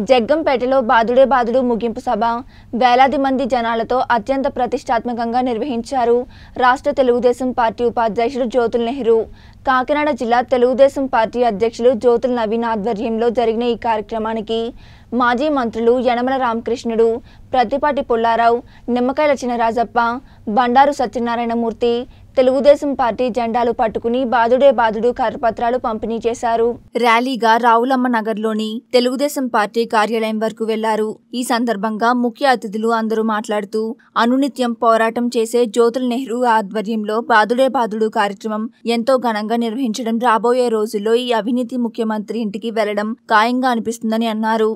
జగ్గంపేటలో బాదుడే బాదుడు ముగింపు సభ వేలాది మంది జనాలతో అత్యంత ప్రతిష్టాత్మకంగా నిర్వహించారు. రాష్ట్ర తెలుగుదేశం పార్టీ ఉపాధ్యక్షుడు జ్యోతుల్ నెహ్రూ కాకినాడ జిల్లా తెలుగుదేశం పార్టీ అధ్యక్షులు జ్యోతుల్ నవీన్ ఆధ్వర్యంలో జరిగిన ఈ కార్యక్రమానికి మాజీ మంత్రులు యనమల రామకృష్ణుడు ప్రతిపాటి పుల్లారావు నిమ్మకాయల చినరాజప్ప బండారు సత్యనారాయణమూర్తి తెలుగుదేశం పార్టీ జెండాలు పట్టుకుని బాదుడే బాదుడు కరపత్రాలు పంపిణీ చేశారు. ర్యాలీగా రావులమ్మ నగర్లోని తెలుగుదేశం పార్టీ కార్యాలయం వరకు వెళ్ళారు. ఈ సందర్భంగా ముఖ్య అతిథులు అందరూ మాట్లాడుతూ అనునిత్యం పోరాటం చేసే జ్యోతుల్ నెహ్రూ ఆధ్వర్యంలో బాదుడే బాదుడు కార్యక్రమం ఎంతో ఘనంగా నిర్వహించడం రాబోయే రోజుల్లో ఈ అవినీతి ముఖ్యమంత్రి ఇంటికి వెళ్ళడం ఖాయంగా అనిపిస్తుందని అన్నారు.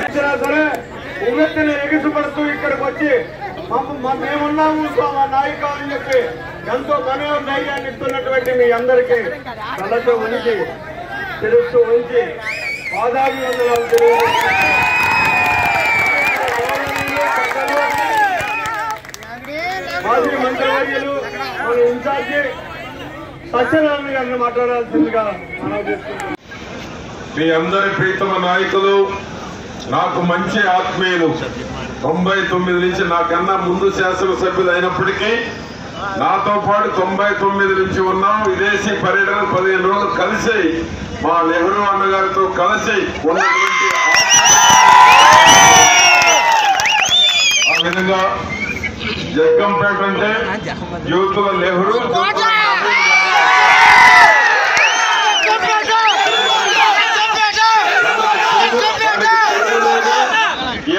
ఇచ్చినా సరే ఉవ్వెత్తున ఎగిసిపడుతూ ఇక్కడికి వచ్చి మమ్మ- మ- మేమున్నాము సో మా నాయకులు అని చెప్పి ఎంతో ఘనమైన ధైర్యాన్ని ఇస్తున్నటువంటి మీ అందరికీ కళ్ళతో ఉంచి తెలుస్తూ ఉంచి పాదాభివందనాలు తెలియజేస్తున్నాను. మాజీ మంత్రివర్యులు మన ఇన్ఛార్జి సత్యనారాయణ గారిని మాట్లాడాల్సిందిగా మీ అందరి ప్రీతమ నాయకులు నాకు మంచి ఆత్మీయులు. తొంభై తొమ్మిది నుంచి నాకన్నా ముందు శాసనసభ్యులు అయినప్పటికీ నాతో పాటు తొంభై తొమ్మిది నుంచి ఉన్నాం. విదేశీ పర్యటన పదిహేను రోజులు కలిసి మా నెహ్రూ అన్నగారితో కలిసి ఉన్నటువంటి ఆ విధంగా జగ్గంపేట అంటే యూతుల నెహ్రూ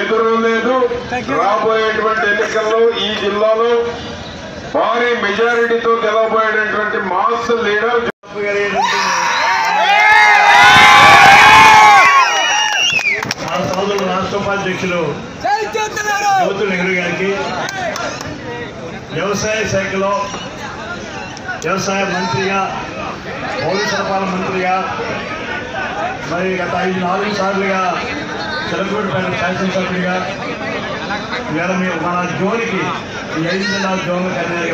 ఎదురు లేదు. రాబోయేటువంటి ఎన్నికల్లో ఈ జిల్లాలో భారీ మెజారిటీతో గెలవబోయేటటువంటి మాస్ లీడర్ మా సోదరులు రాష్ట్ర ఉపాధ్యక్షులు జ్యోతుల నెహ్రూ గారికి. వ్యవసాయ శాఖలో వ్యవసాయ మంత్రిగా పౌర సరఫరాల మంత్రిగా మరి గత ఐదు నాలుగు సార్లుగా చిలకూరుపేట శాసనసభ్యుడిగా ఇవాళ మీరు మన జోనికి ఈ ఐదు జిల్లాల జోన్లకు అనేది